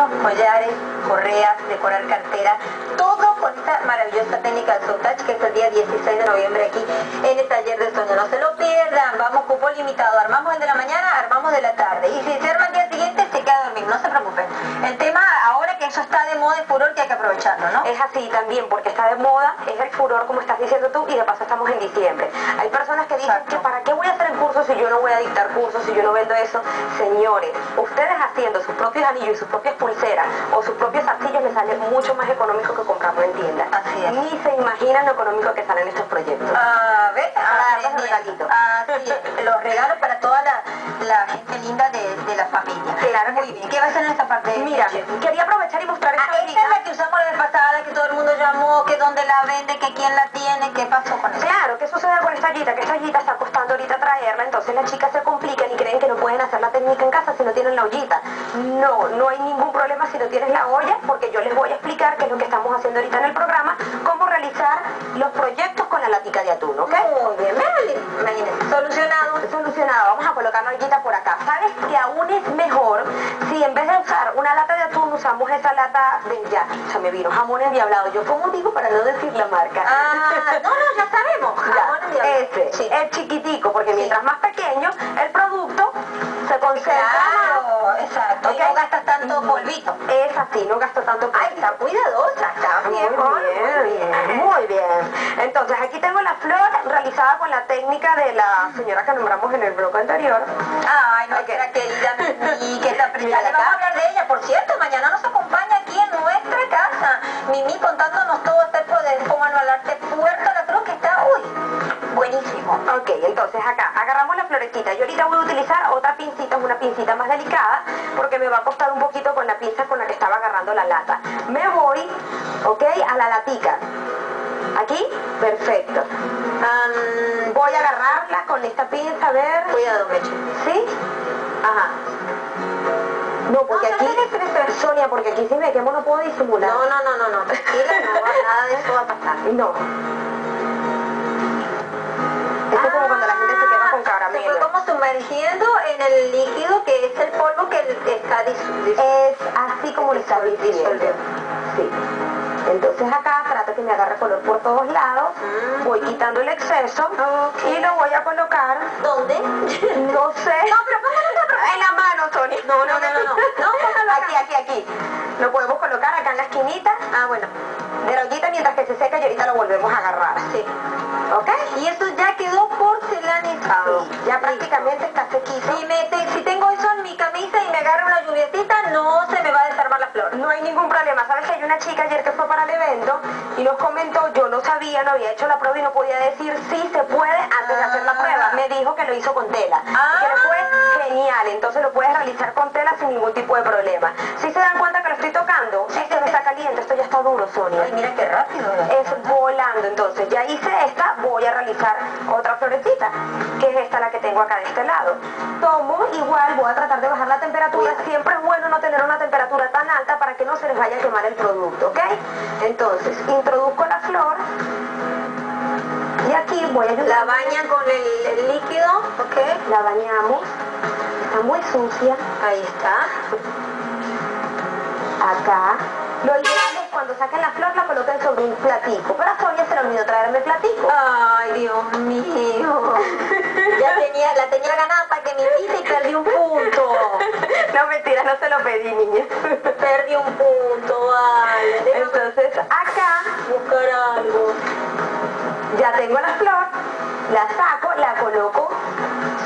collares, correas, decorar carteras, todo con esta maravillosa técnica Soft Touch que es el día 16 de noviembre aquí en el taller de sueño. No se lo pierdan, vamos cupo limitado, armamos el de la mañana, armamos de la tarde y si se arma el día siguiente se queda dormido, no se preocupen. Moda y furor que hay que aprovecharlo, ¿no? Es así también, porque está de moda, es el furor como estás diciendo tú y de paso estamos en diciembre. Hay personas que dicen Exacto. que para qué voy a hacer el curso si yo no voy a dictar cursos, si yo no vendo eso. Señores, ustedes haciendo sus propios anillos y sus propias pulseras o sus propios arcillos les sale mucho más económico que comprarlo en tienda. Así es. Ni se imaginan lo económico que salen estos proyectos. A ver, darles aprendí. regalitos. Así es, los regalos para toda la, la gente linda de. Claro Muy bien. ¿Qué va a hacer en esta parte? Mira, quería aprovechar y mostrar esta Ah, esta es la que usamos la vez pasada, que todo el llamó, que dónde la vende, que quién la tiene, ¿qué pasó con eso? Claro, ¿qué sucede con esta ollita? Que esta ollita está costando ahorita traerla, entonces las chicas se complican y creen que no pueden hacer la técnica en casa si no tienen la ollita. No, no hay ningún problema si no tienes la olla, porque yo les voy a explicar qué es lo que estamos haciendo ahorita en el programa, cómo realizar los proyectos con la latica de atún, ¿ok? Muy bien. Imagínense, solucionado. Solucionado, vamos a colocar la ollita por acá. ¿Sabes que aún es mejor si en vez de usar una lata de atún usamos esa lata de ya, se me vino jamón endiablado? Yo como digo para no decir la marca. Ah, no, no, ya sabemos. Ya, Jamón endiablado. ese, Sí. es chiquitico, porque mientras más pequeño, el producto se concentra Claro, exacto. Y no gastas tanto polvito. más. Es así, no gasto tanto Ay, polvito. está cuidadosa, está bien, muy bien. Aquí tengo la flor realizada con la técnica de la señora que nombramos en el bloque anterior. Ay, nuestra querida Mimi, que está Mira le vamos a hablar de ella. Por cierto, mañana nos acompaña aquí en nuestra casa. Mimi contándonos todo este poder manual arte Puerto La Cruz que está, uy, buenísimo. Ok, entonces acá agarramos la florecita. Yo ahorita voy a utilizar otra pincita, una pincita más delicada, porque me va a costar un poquito con la pinza con la que estaba agarrando la lata. Me voy, ok, a la latica. Aquí, perfecto. Am, voy a agarrarla con esta pinza, a ver. Cuidado, Meche. ¿Sí? Ajá. No, porque No, aquí, no. Sonia, porque aquí si me quemo no puedo disimular. No, no, no, no, no, tranquila, no va, nada de eso va a pasar. No. Esto es como cuando la gente se quema con Se caramelo. fue como sumergiendo en el líquido que es el polvo que está dis- dis- Es así como lo está disolvió. Sí. Entonces acá me agarre color por todos lados. Mm. Voy quitando el exceso y lo voy a colocar. ¿Dónde? No sé. No, pero En la mano, Tony. No, no, no, no, no. Aquí, aquí, aquí. Lo podemos colocar acá en la esquinita Ah, bueno. de la ollita mientras que se seca y ahorita lo volvemos a agarrar. Sí. ¿Ok? Y eso ya quedó porcelanizado. Sí, ya prácticamente está sequito. Si, me te- si tengo eso en mi camisa y me agarra una lluviecita, no se me va a desarmar la flor. No hay ningún problema. ¿Sabes que hay una chica ayer que fue para el evento y nos comentó, yo no sabía, no había hecho la prueba y no podía decir si se puede antes de hacer la Ah. prueba. Me dijo que lo hizo con tela. Ah. Y que le fue genial. Entonces lo puedes realizar con tela sin ningún tipo de problema. Si se dan cuenta que lo estoy está duro, Sonia. Ay, mira qué rápido. Es volando, entonces ya hice esta, voy a realizar otra florecita, que es esta la que tengo acá de este lado. Tomo igual, voy a tratar de bajar la temperatura, siempre es bueno no tener una temperatura tan alta para que no se les vaya a quemar el producto, ¿ok? Entonces, introduzco la flor y aquí voy a ayudar. La bañan con el, el líquido, ¿ok? La bañamos, está muy sucia, Ahí está. acá. Lo ideal cuando saquen la flor la coloquen sobre un platico, pero a Sonia se le olvidó traerme el platico. Ay, Dios mío. Ya tenía, la tenía ganada para que me invite y perdí un punto. No, mentira, no se lo pedí, niña. Perdí un punto, vale. Entonces, acá buscar algo. ya tengo la flor, la saco, la coloco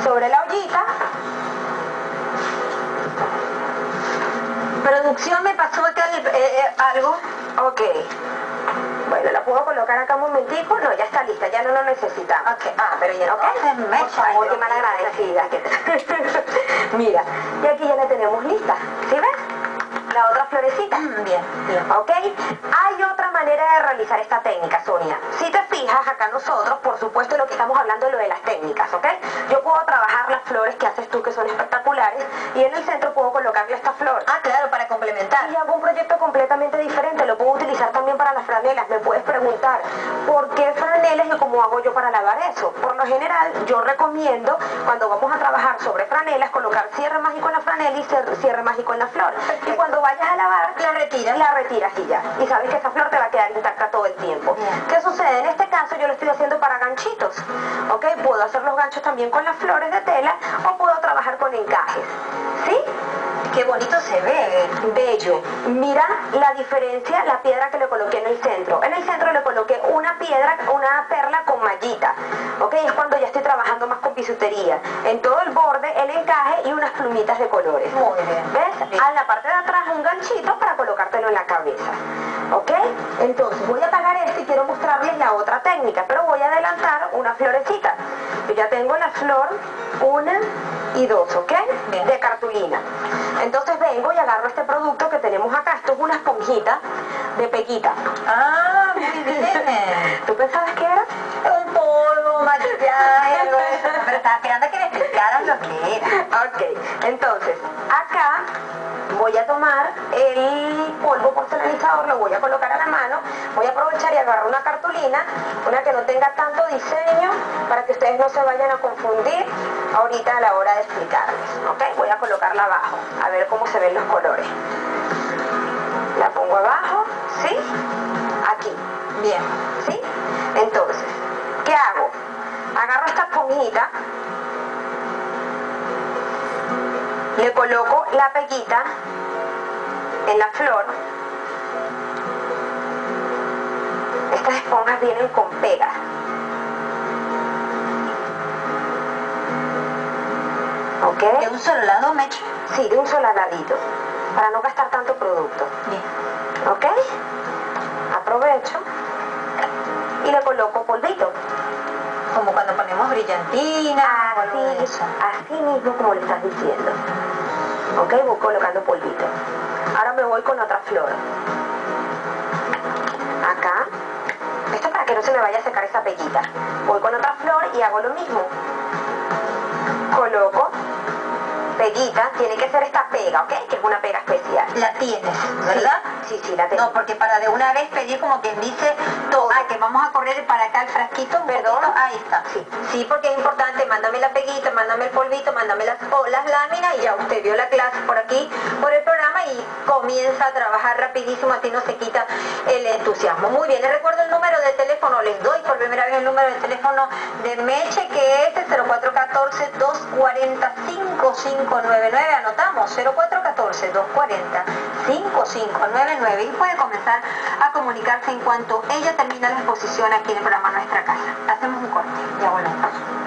sobre la ollita. Producción me pasó el- eh, eh, algo. Ok. Bueno, la puedo colocar acá un momentico. No, ya está lista, ya no lo necesitamos. Ok, ah, pero ya ¿Ok? favor, qué mal agradecida. Mira, y aquí ya la tenemos lista. ¿Sí ves? La otra florecita. Mm, Bien, bien. ¿Ok? Hay otra manera de realizar esta técnica, Sonia. Si te fijas, acá nosotros, por supuesto, lo que estamos hablando es lo de las técnicas, ¿ok? Yo puedo trabajar las flores que haces tú, que son espectaculares, y en el centro puedo colocarle esta flor. Ah, claro, para complementar. Y hago un proyecto completamente diferente, lo puedo utilizar también para las franelas. Me puedes preguntar, ¿por qué franelas y cómo hago yo para lavar eso? Por lo general, yo recomiendo, cuando vamos a trabajar sobre franelas, colocar cierre mágico en la franela y cier- cierre mágico en la flor. Y cuando vayas a lavar, La retiras. la retiras y ya. Y sabes que esa flor te va a quedar intacta todo el tiempo. Bien. ¿Qué sucede? En este caso yo lo estoy haciendo para ganchitos. ¿Ok? Puedo hacer los ganchos también con las flores de tela o puedo trabajar con encajes. ¿Sí? Qué bonito se ve. Bello. Mira la diferencia, la piedra que le coloqué en el centro. En el centro le coloqué una piedra, una perla con mallita. ¿Ok? Es cuando ya estoy trabajando más con bisutería. En todo el borde, el encaje y unas plumitas de colores. Muy bien. ¿Ves? A la parte de atrás un ganchito para colocártelo en la cabeza. ¿Ok? Entonces voy a apagar esto y quiero técnica, pero voy a adelantar una florecita. Yo ya tengo la flor, una y dos, ¿ok? Bien. De cartulina. Entonces vengo y agarro este producto que tenemos acá. Esto es una esponjita de pequita. Ah, muy bien. ¿Tú pensabas que era? Un polvo, maquillaje. Pero estaba esperando que me explicaran lo que era. Ok, entonces acá voy a tomar el polvo lo voy a colocar a la mano, voy a aprovechar y agarrar una cartulina, una que no tenga tanto diseño, para que ustedes no se vayan a confundir ahorita a la hora de explicarles. Ok, voy a colocarla abajo, a ver cómo se ven los colores. La pongo abajo, ¿sí? Aquí. Bien. ¿Sí? Entonces, ¿qué hago? Agarro esta esponjita, le coloco la peguita en la flor. Esponjas vienen con pega. ¿Ok? De un solo lado, Mecho. Sí, de un solo ladito, para no gastar tanto producto. Bien. ¿Ok? Aprovecho y le coloco polvito. Como cuando ponemos brillantina o Así, eso. así mismo como le estás diciendo. ¿Ok? Voy colocando polvito. Ahora me voy con otra flor. Vaya a secar esa peguita. Voy con otra flor y hago lo mismo. Coloco peguita. Tiene que ser esta pega, ¿ok? Que es una pega especial. La tienes, ¿verdad? Sí, sí, la tengo. No, porque para de una vez pedir como quien dice todo. Ah, que vamos a correr para acá el frasquito. Perdón. Ahí está. Sí. Sí, porque es importante. Mándame la peguita, mándame el polvito, mándame las, las láminas y ya usted vio la clase por aquí, por el programa y comienza a trabajar rapidísimo. Así no se quita el entusiasmo. Muy bien, les recuerdo el número de teléfono. Les doy por primera vez el número de teléfono de Meche, que es el 0414-240-5599. Anotamos, 0414-240-5599 y puede comenzar a comunicarse en cuanto ella termina la exposición aquí en el programa Nuestra Casa. Hacemos un corte, ya volvemos.